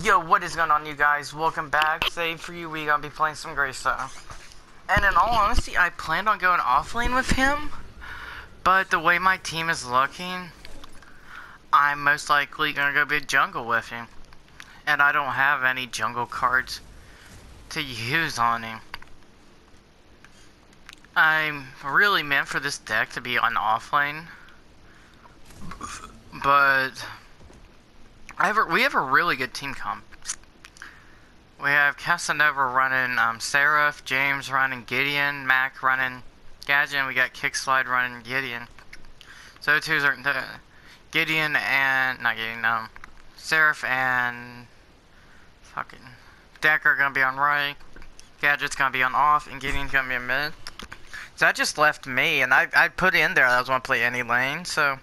Yo, what is going on, you guys? Welcome back. Save for you, we gonna be playing some Greystone. And in all honesty, I planned on going off lane with him, but the way my team is looking, I'm most likely gonna go big jungle with him. And I don't have any jungle cards to use on him. I'm really meant for this deck to be on off lane, but I have a, we have a really good team comp. We have Casanova running um, Seraph, James running Gideon, Mac running Gadget, and we got Kickslide running Gideon. So two's are Gideon and not Gideon, um, Seraph and fucking Deck are gonna be on right. Gadget's gonna be on off, and Gideon's gonna be in mid. So that just left me, and I I put in there I was gonna play any lane, so.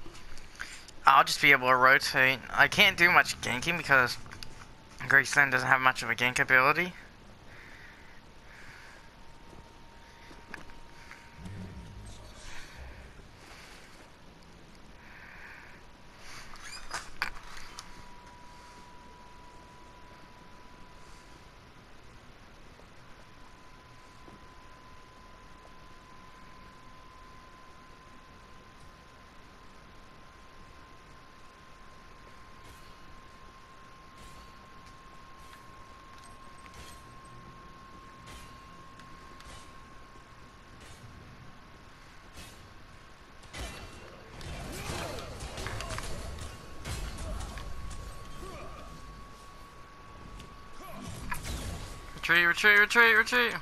I'll just be able to rotate. I can't do much ganking because Greystone doesn't have much of a gank ability. Retreat, retreat, retreat, retreat.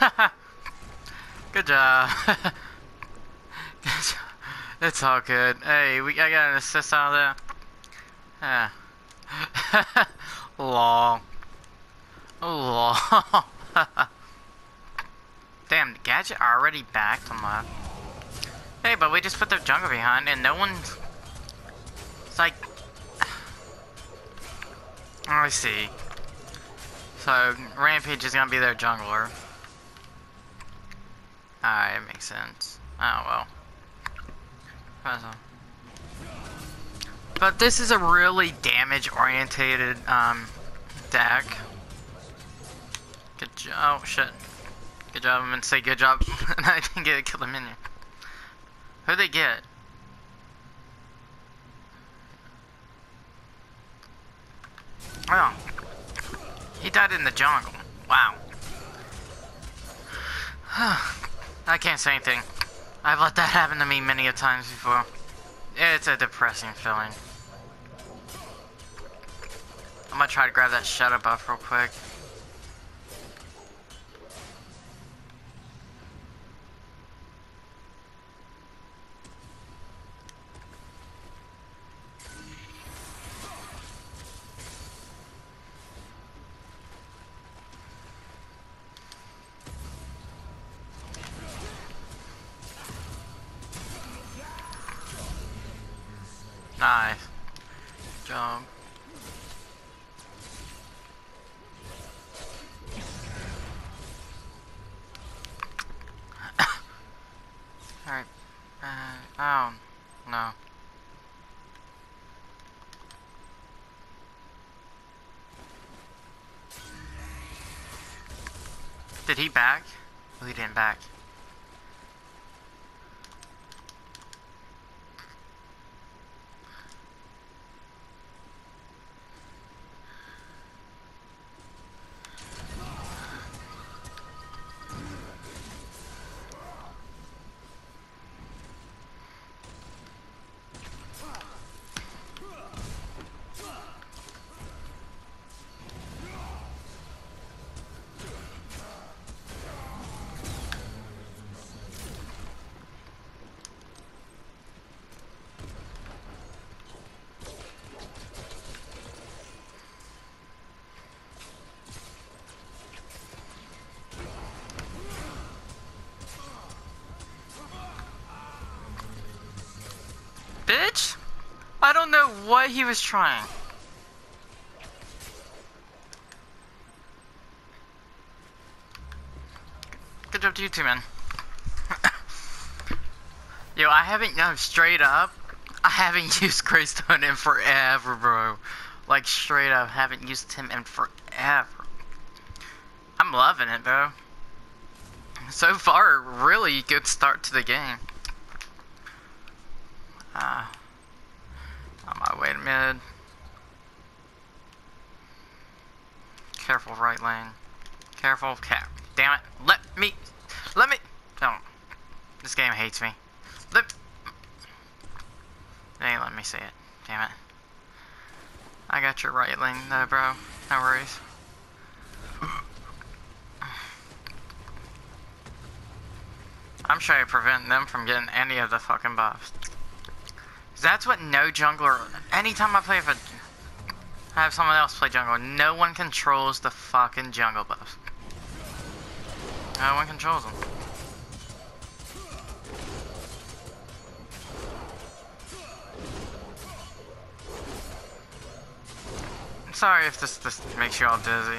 good job. it's all good. Hey, we I got an assist out of there. Yeah. Lol. Lol. Damn, the gadget already backed on that. Hey, but we just put the jungle behind and no one's... I see. So, Rampage is gonna be their jungler. Alright, it makes sense. Oh well. But this is a really damage-orientated, um, deck. Good job. Oh, shit. Good job. I'm gonna say good job. and I didn't get a killer minion. Who'd they get? Oh. He died in the jungle. Wow. I can't say anything. I've let that happen to me many a times before. It's a depressing feeling. I'm gonna try to grab that shadow buff real quick. Did he back? Oh, he didn't back. Bitch? I don't know what he was trying. Good job to you too, man. Yo, I haven't, no, straight up, I haven't used Greystone in forever, bro. Like, straight up, haven't used him in forever. I'm loving it, bro. So far, really good start to the game. Uh, on my way to mid. Careful, right lane. Careful, cap. Damn it. Let me. Let me. Don't. This game hates me. Let. Ain't let me see it. Damn it. I got your right lane though, bro. No worries. I'm trying to prevent them from getting any of the fucking buffs. That's what no jungler... Anytime I play with a... I have someone else play jungle, no one controls the fucking jungle buffs. No one controls them. I'm sorry if this, this makes you all dizzy.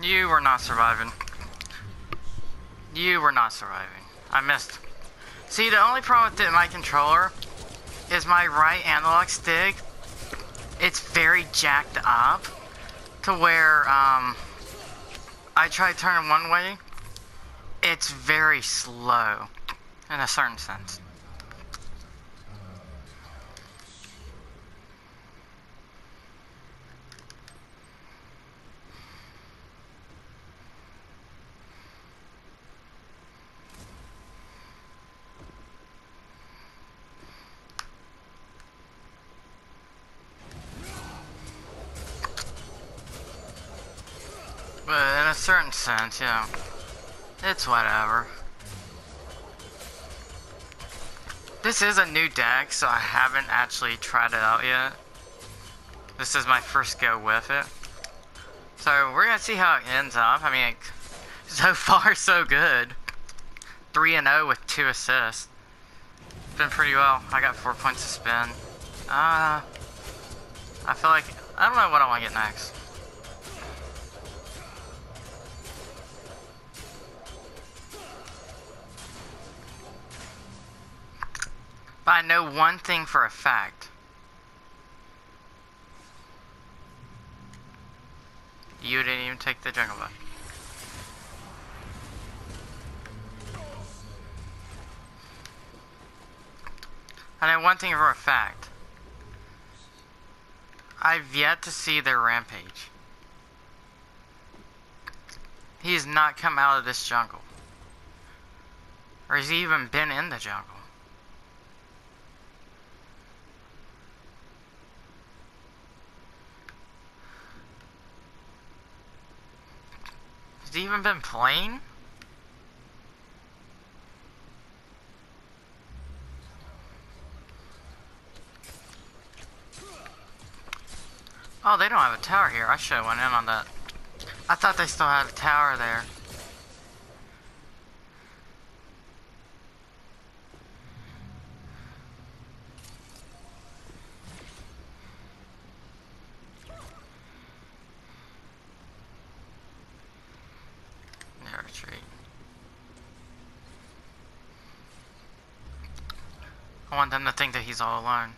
You were not surviving. You were not surviving. I missed. See, the only problem with my controller is my right analog stick. It's very jacked up to where um, I try to turn one way. It's very slow in a certain sense. But in a certain yeah. It's whatever. This is a new deck, so I haven't actually tried it out yet. This is my first go with it. So we're gonna see how it ends up. I mean, so far so good. 3 and 0 with 2 assists. Been pretty well. I got 4 points to spend. Uh, I feel like, I don't know what I want to get next. But I know one thing for a fact. You didn't even take the jungle buff. I know one thing for a fact. I've yet to see their rampage. He has not come out of this jungle. Or has he even been in the jungle? Has he even been playing? Oh, they don't have a tower here. I should have went in on that. I thought they still had a tower there. Yeah, retreat. I want them to think that he's all alone.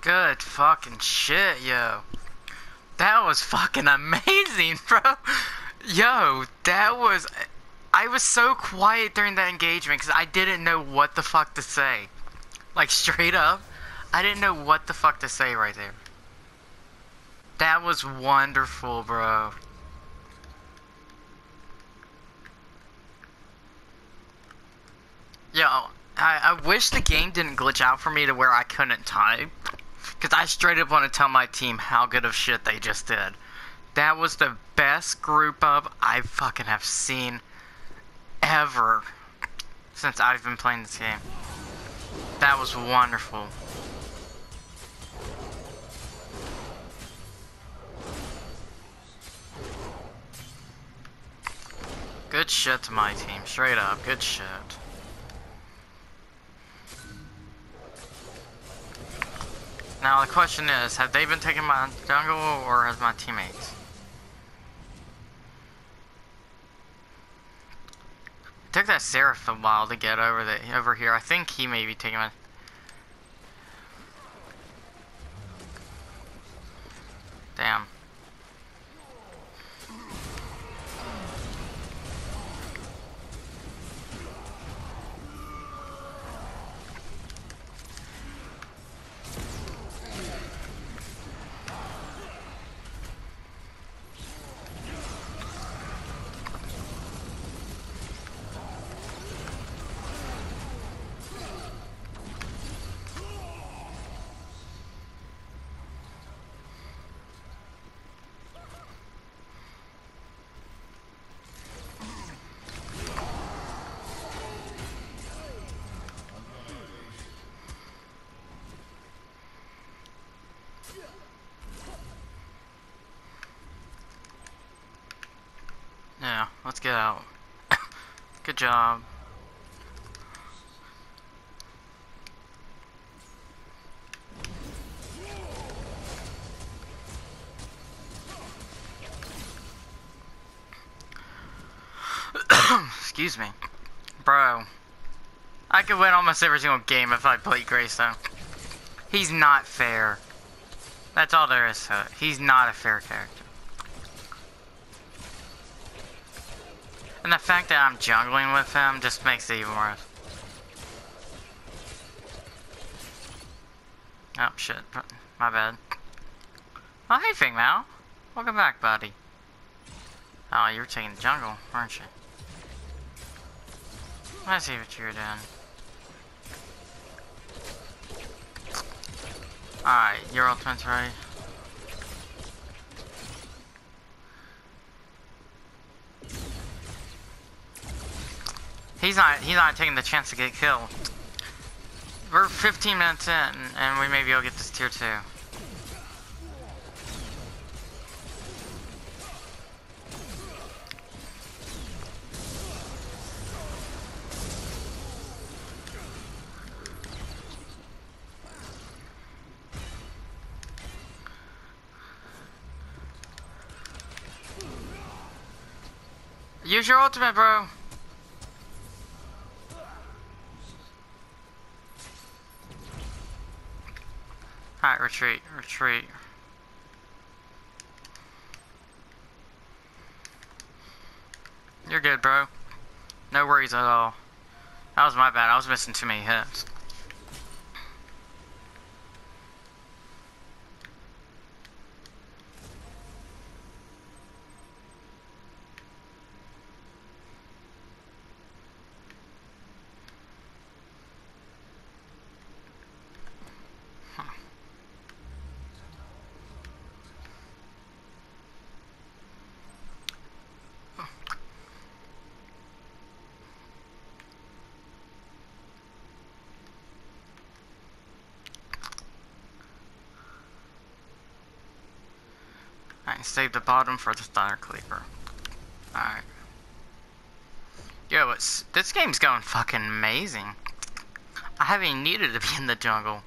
Good fucking shit, yo. That was fucking amazing, bro. Yo, that was... I was so quiet during that engagement because I didn't know what the fuck to say. Like, straight up, I didn't know what the fuck to say right there. That was wonderful, bro. Yo, I, I wish the game didn't glitch out for me to where I couldn't type. Because I straight up want to tell my team how good of shit they just did. That was the best group up I fucking have seen ever since I've been playing this game. That was wonderful. Good shit to my team, straight up, good shit. Now the question is, have they been taking my jungle or has my teammates? It took that Seraph a while to get over the over here. I think he may be taking my Damn. Yeah, let's get out. Good job. Excuse me. Bro. I could win almost every single game if I played Greystone. He's not fair. That's all there is to it. He's not a fair character. And the fact that I'm jungling with him just makes it even worse. Oh, shit. My bad. Oh, hey, Fing Welcome back, buddy. Oh, you were taking the jungle, weren't you? Let's see what you were doing. Alright, your ultimate's ready. He's not he's not taking the chance to get killed. We're 15 minutes in and we may be able to get this tier 2. Use your ultimate, bro. Alright, retreat, retreat. You're good, bro. No worries at all. That was my bad. I was missing too many hits. Alright, save the bottom for the Thunder Cleaver. Alright. Yo, it's, this game's going fucking amazing. I haven't needed to be in the jungle.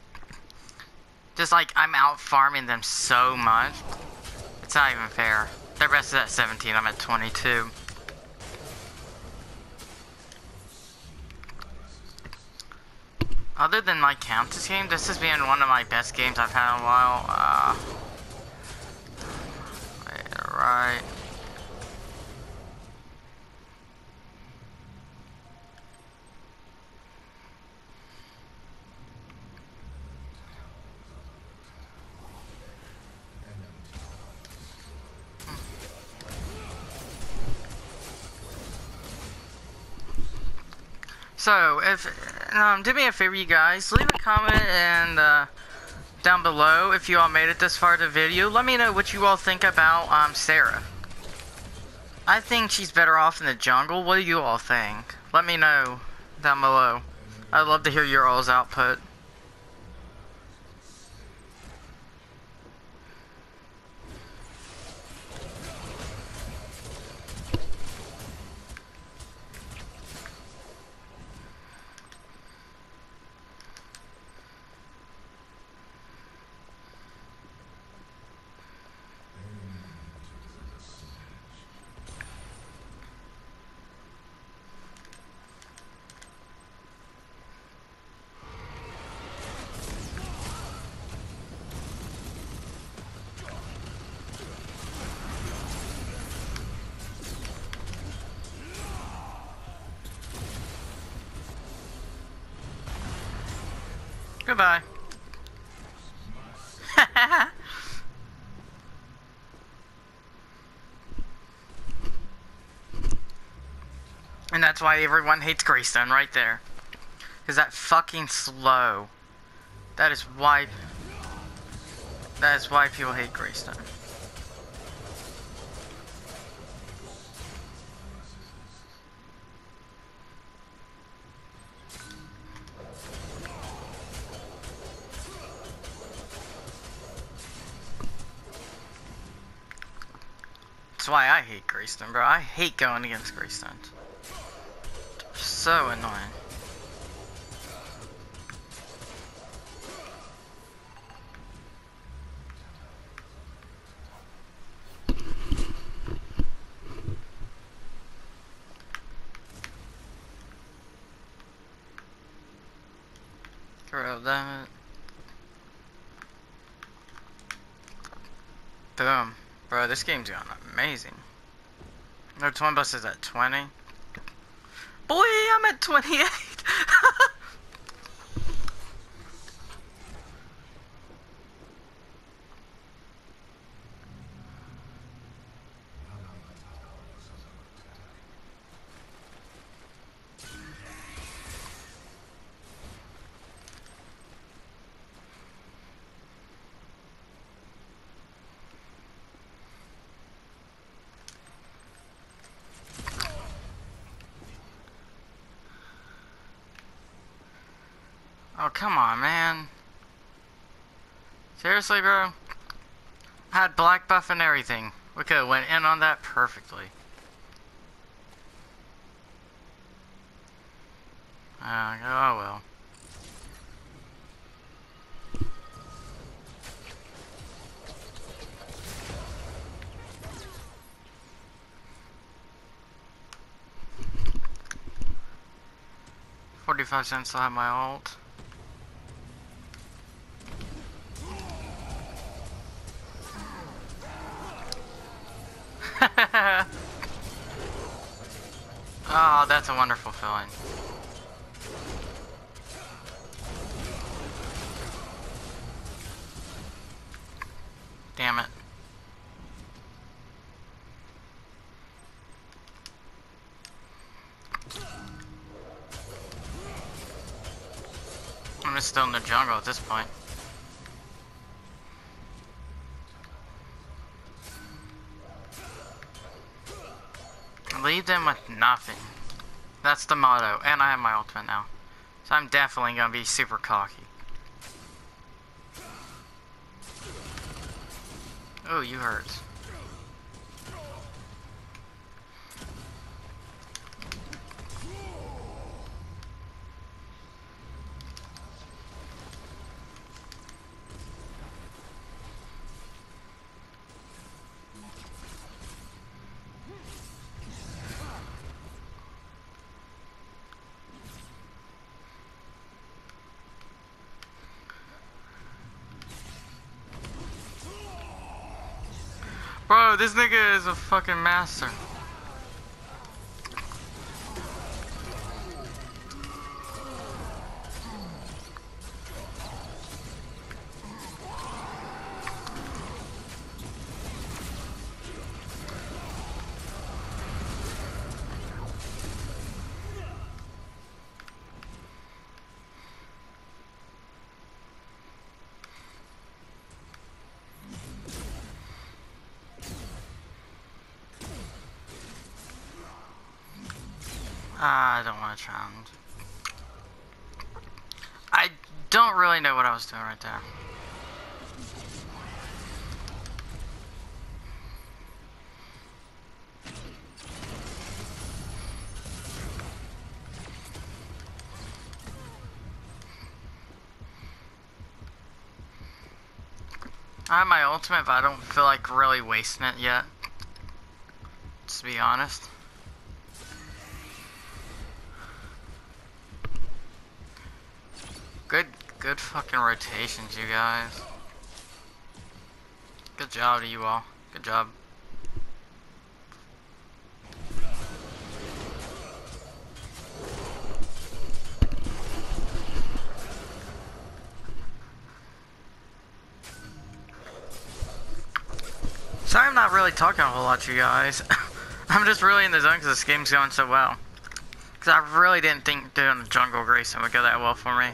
Just like, I'm out farming them so much. It's not even fair. The rest is at 17, I'm at 22. Other than my Countess game, this has been one of my best games I've had in a while. Uh, right. So, if um, do me a favor, you guys, leave a comment and uh, down below if you all made it this far to the video. Let me know what you all think about um, Sarah. I think she's better off in the jungle. What do you all think? Let me know down below. I'd love to hear your all's output. Goodbye. and that's why everyone hates Greystone right there. Because that fucking slow. That is why... That is why people hate Greystone. Greystone, bro. I hate going against Greystone. So annoying. Grab that. Boom. Bro, this game's going amazing. No, Twinblast is at 20. Boy, I'm at 28! Oh, come on, man. Seriously, bro? I had black buff and everything. We could have went in on that perfectly. Uh, oh well. Forty-five cents to have my ult. That's a wonderful feeling. Damn it. I'm just still in the jungle at this point. Leave them with nothing. That's the motto. And I have my ultimate now. So I'm definitely to be super cocky. Oh, you hurt. This nigga is a fucking master. I don't want to challenge. I don't really know what I was doing right there. I have my ultimate, but I don't feel like really wasting it yet. To be honest. Fucking rotations, you guys. Good job to you all. Good job. Sorry I'm not really talking a whole lot to you guys. I'm just really in the zone because this game's going so well. Because I really didn't think doing the jungle Greystone would go that well for me.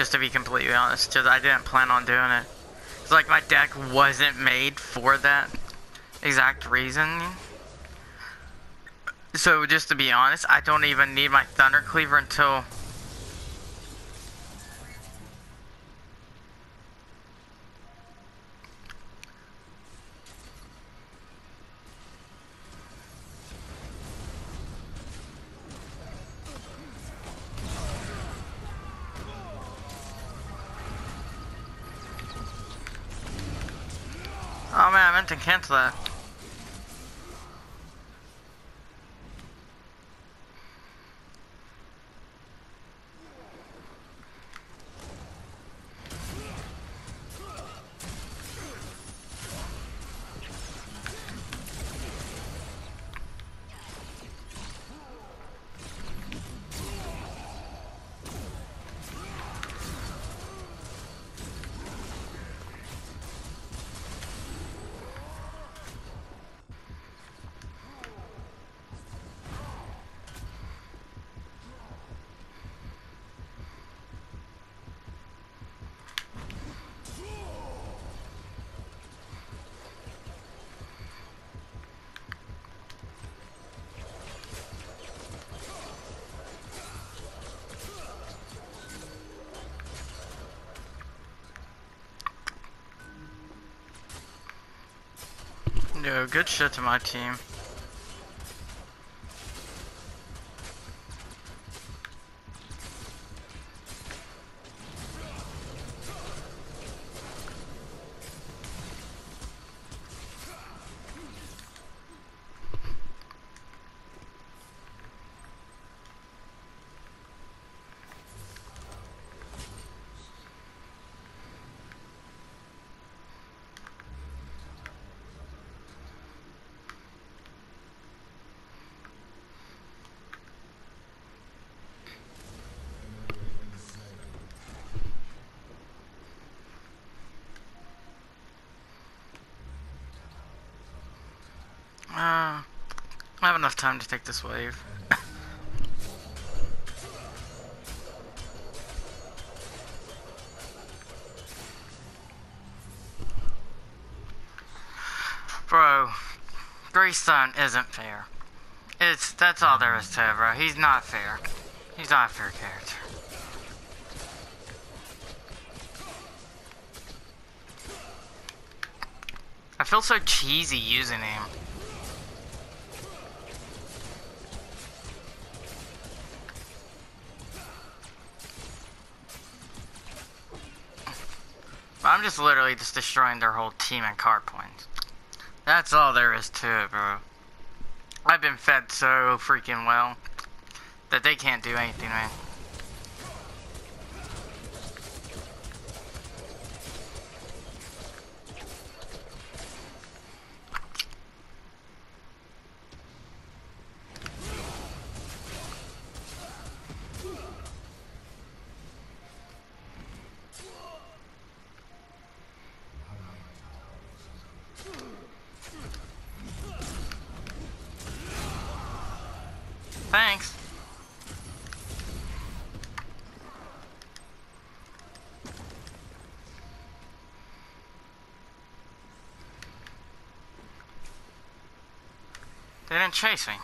Just to be completely honest. Just I didn't plan on doing it. It's like my deck wasn't made for that exact reason. So just to be honest, I don't even need my Thunder Cleaver until meant Good shit to my team. Uh, I have enough time to take this wave. Bro, Greystone isn't fair. It's that's all there is to it, bro. He's not fair. He's not a fair character. I feel so cheesy using him. I'm just literally just destroying their whole team and card points. That's all there is to it, bro. I've been fed so freaking well that they can't do anything, man. They didn't chase me.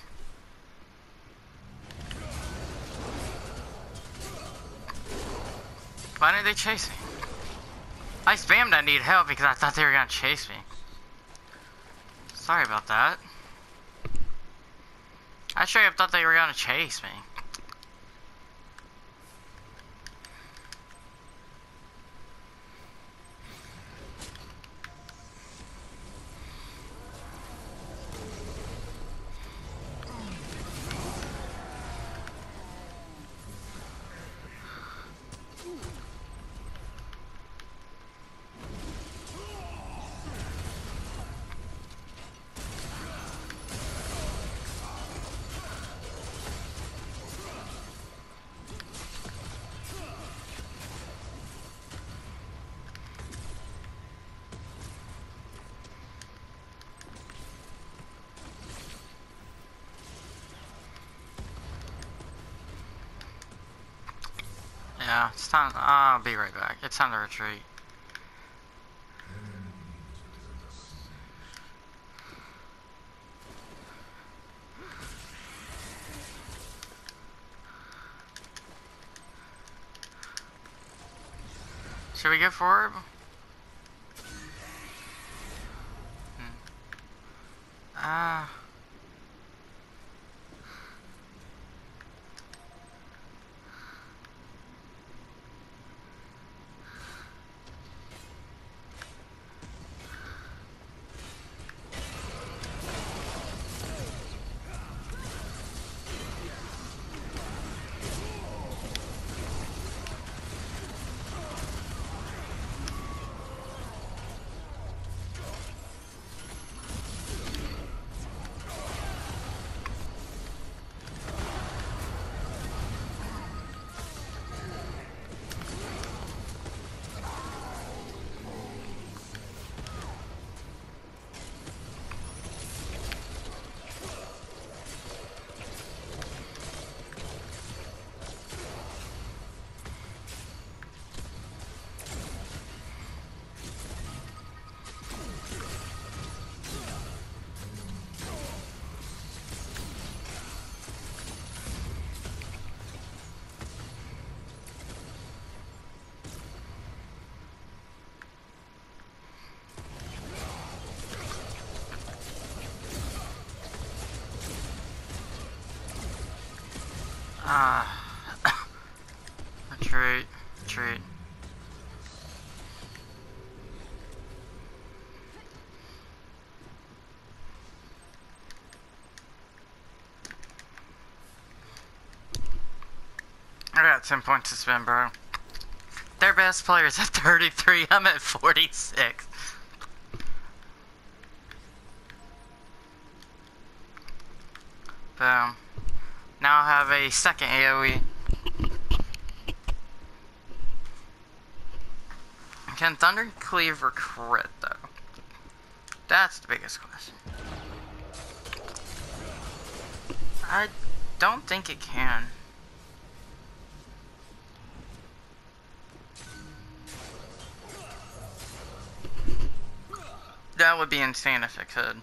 Why didn't they chase me? I spammed I need help because I thought they were gonna chase me. Sorry about that. I straight thought they were gonna chase me. Yeah, it's time. I'll be right back. It's time to retreat. Should we go forward? Hmm. Ah. Got 10 points to spend, bro. Their best player's at 33. I'm at 46. Boom. Now I have a second AoE. Can Thunder Cleaver crit though? That's the biggest question. I don't think it can. That would be insane if it could.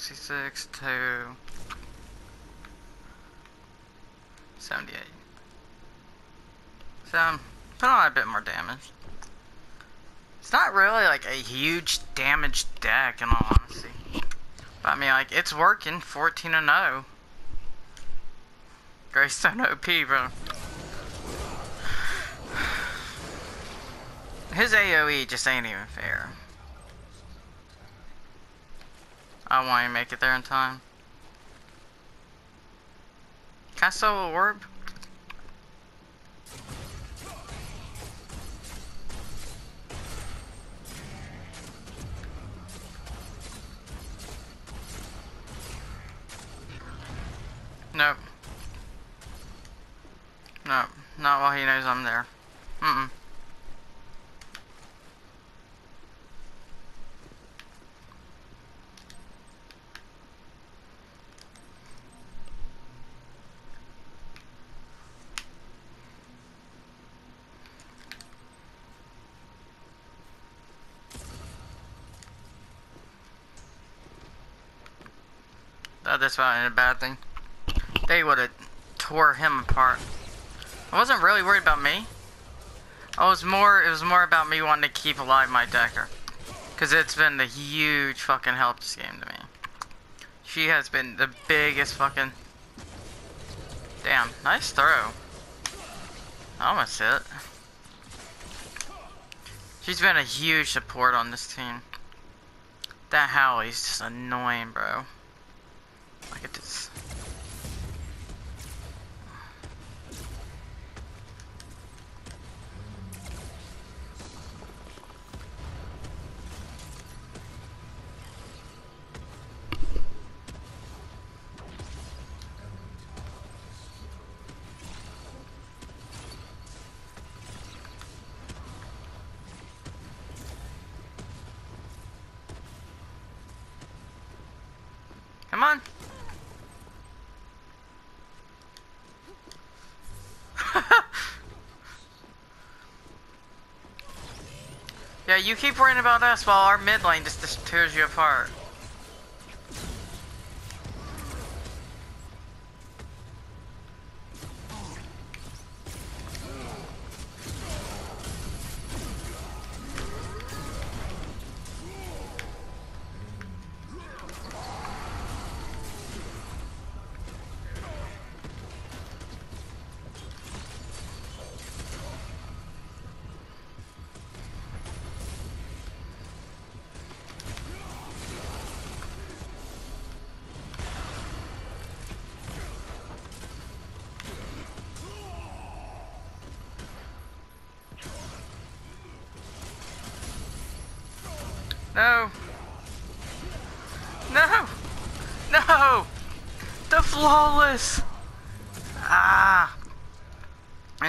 66 to 78. So, put on a bit more damage. It's not really like a huge damage deck in all honesty. But I mean, like, it's working 14 and 0. Greystone OP, bro. His AoE just ain't even fair. I want to make it there in time. Can I a orb? Nope. Nope. Not while he knows I'm there. Mm-mm. That's not a bad thing. They would have tore him apart. I wasn't really worried about me. I was more, it was more about me wanting to keep alive my Dekker. Because it's been the huge fucking help this game to me. She has been the biggest fucking... Damn, nice throw. Almost hit. She's been a huge support on this team. That Howie's just annoying, bro. Look you keep worrying about us while our mid lane just, tears you apart.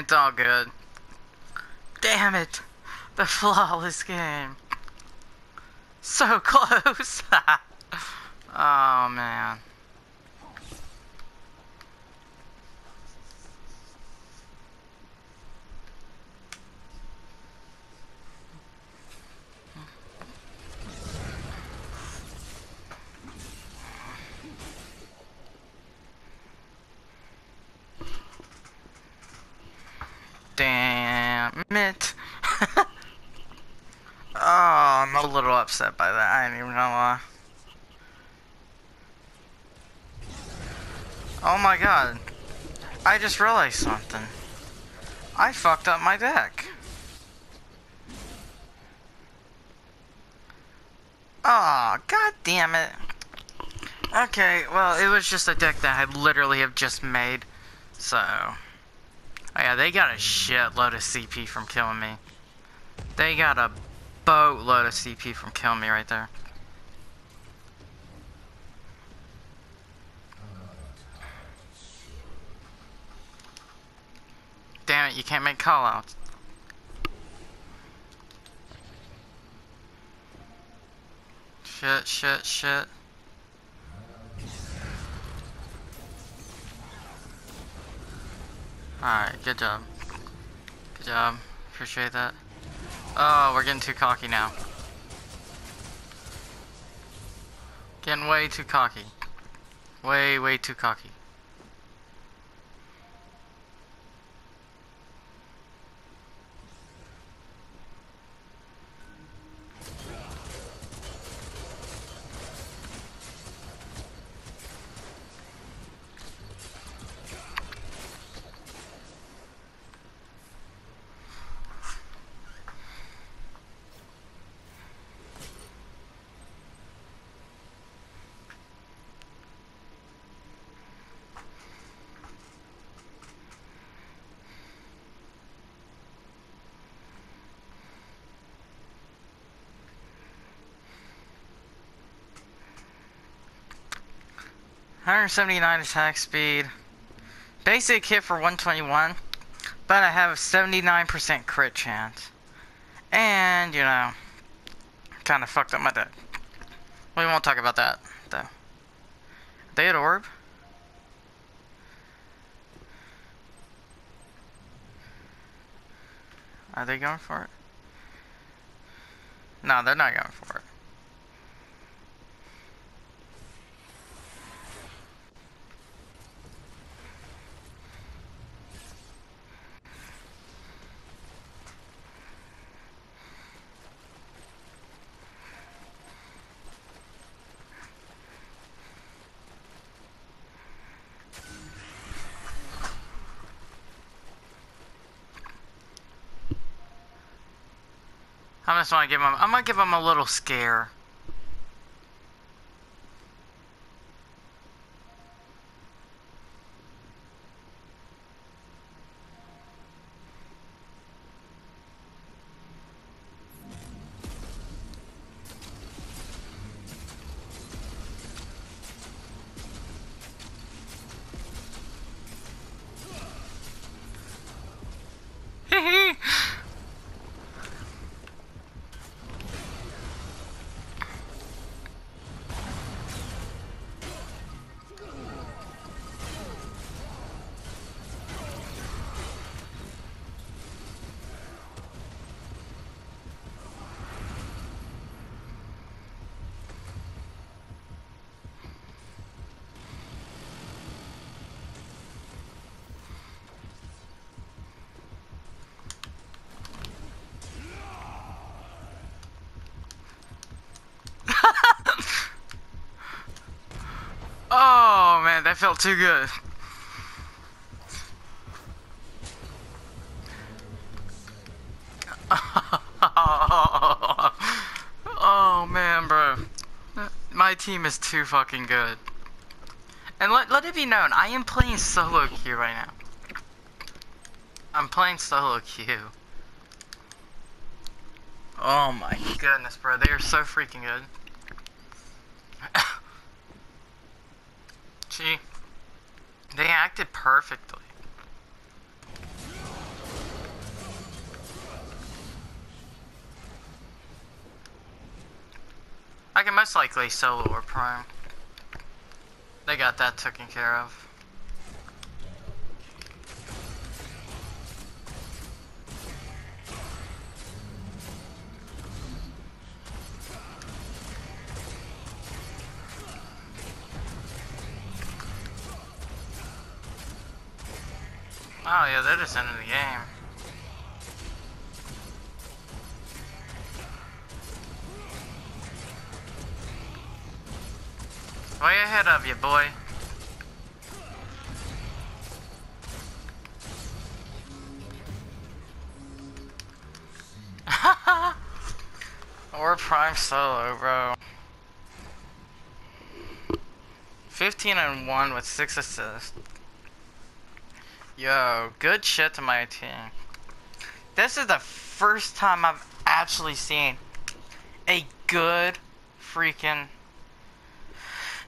It's all good. Damn it. The flawless game. So close. oh man. It. oh, I'm a little upset by that. I ain't even gonna lie. Oh my god. I just realized something. I fucked up my deck. Oh, god damn it. Okay, well, it was just a deck that I literally have just made. So... Oh yeah, they got a shitload of CP from killing me. They got a boatload of CP from killing me right there. Damn it, you can't make callouts. Shit, shit, shit. Alright, good job. Good job. Appreciate that. Oh, we're getting too cocky now. Getting way too cocky. Way, way too cocky. Hundred seventy nine attack speed. Basic hit for one twenty one. But I have a seventy nine percent crit chance. And, you know, kinda fucked up my deck. We won't talk about that, though. They had orb? Are they going for it? No, they're not going for it. To give him. I'm gonna give him a little scare. Felt too good. oh man, bro. My team is too fucking good. And let, let it be known, I am playing solo queue right now. I'm playing solo queue. Oh my goodness, bro. They are so freaking good. Gee. They acted perfectly. I can most likely solo Orb Prime. They got that taken care of. Oh yeah, they're just ending the game. Ahead of you, boy. Orb Prime Solo, bro. 15 and 1 with 6 assists. Yo, good shit to my team. This is the first time I've actually seen a good freaking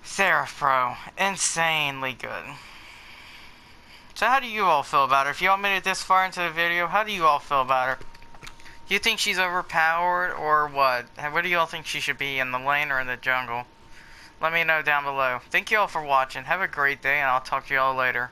Serath Pro. Insanely good. So how do you all feel about her? If y'all made it this far into the video, how do you all feel about her? Do you think she's overpowered or what? What do y'all think she should be in the lane or in the jungle? Let me know down below. Thank you all for watching. Have a great day and I'll talk to y'all later.